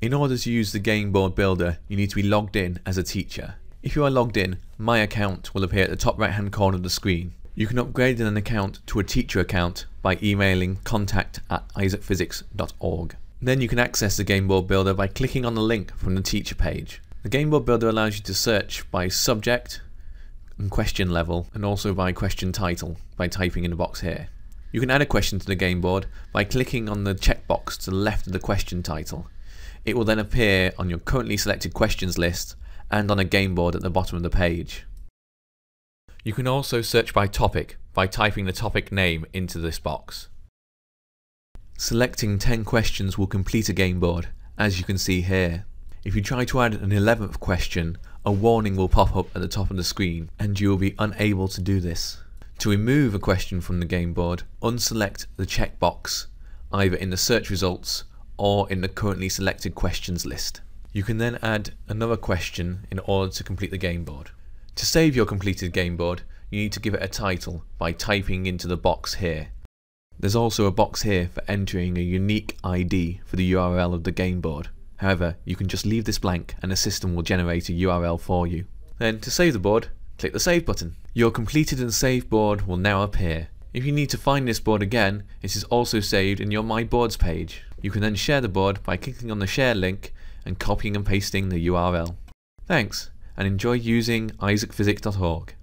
In order to use the game board builder, you need to be logged in as a teacher. If you are logged in, My Account will appear at the top right hand corner of the screen. You can upgrade an account to a teacher account by emailing contact at isaacphysics.org. Then you can access the Game Board Builder by clicking on the link from the teacher page. The Game Board Builder allows you to search by subject and question level and also by question title by typing in the box here. You can add a question to the game board by clicking on the checkbox to the left of the question title. It will then appear on your currently selected questions list and on a game board at the bottom of the page. You can also search by topic by typing the topic name into this box. Selecting 10 questions will complete a game board, as you can see here. If you try to add an 11th question, a warning will pop up at the top of the screen and you will be unable to do this. To remove a question from the game board, unselect the checkbox either in the search results or in the currently selected questions list. You can then add another question in order to complete the game board. To save your completed game board, you need to give it a title by typing into the box here. There's also a box here for entering a unique ID for the URL of the game board. However, you can just leave this blank and the system will generate a URL for you. Then to save the board, click the save button. Your completed and saved board will now appear. If you need to find this board again, it is also saved in your My Boards page. You can then share the board by clicking on the share link and copying and pasting the URL. Thanks, and enjoy using isaacphysics.org.